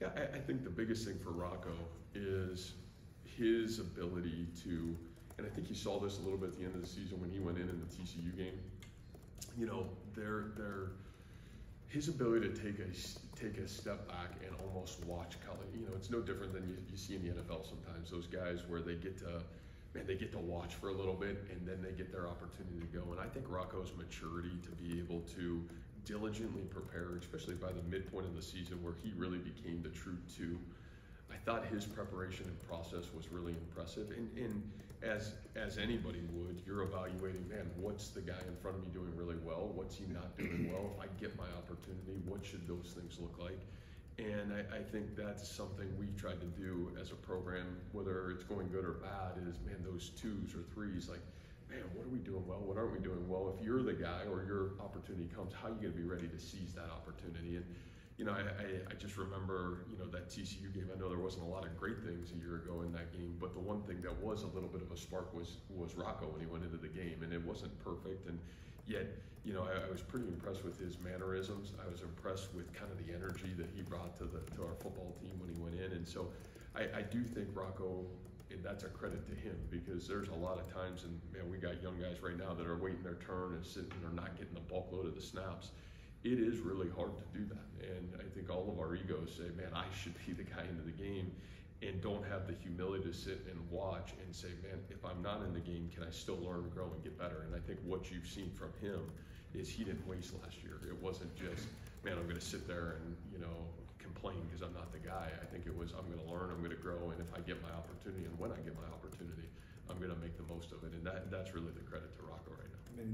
Yeah, I, I think the biggest thing for Rocco is his ability to, and I think you saw this a little bit at the end of the season when he went in in the TCU game. You know, they're they're his ability to take a take a step back and almost watch color. You know, it's no different than you, you see in the NFL sometimes. Those guys where they get to man, they get to watch for a little bit and then they get their opportunity to go. And I think Rocco's maturity to be able to diligently prepare, especially by the midpoint of the season where he really became the true two. I thought his preparation and process was really impressive. And, and as as anybody would, you're evaluating, man, what's the guy in front of me doing really well? What's he not doing well? If I get my opportunity, what should those things look like? And I, I, think that's something we've tried to do as a program, whether it's going good or bad, is man, those twos or threes, like, man, what are we doing well? What aren't we doing well? If you're the guy or your opportunity comes, how are you going to be ready to seize that opportunity? And you know, I, I, I, just remember, you know, that TCU game. I know there wasn't a lot of great things a year ago in that game, but the one thing that was a little bit of a spark was was Rocco when he went into the game, and it wasn't perfect, and yet, you know, I, I was pretty impressed with his mannerisms. I was impressed with kind of the energy that he brought to the to our football team when he went in, and so I, I do think Rocco. And that's a credit to him because there's a lot of times, and man, we got young guys right now that are waiting their turn and sitting or not getting the bulk load of the snaps it is really hard to do that. And I think all of our egos say, man, I should be the guy into the game and don't have the humility to sit and watch and say, man, if I'm not in the game, can I still learn, grow, and get better? And I think what you've seen from him is he didn't waste last year. It wasn't just, man, I'm going to sit there and, you know, complain because I'm not the guy. I think it was, I'm going to learn, I'm going to grow, and if I get my opportunity and when I get my opportunity, I'm going to make the most of it. And that, that's really the credit to Rocco right now.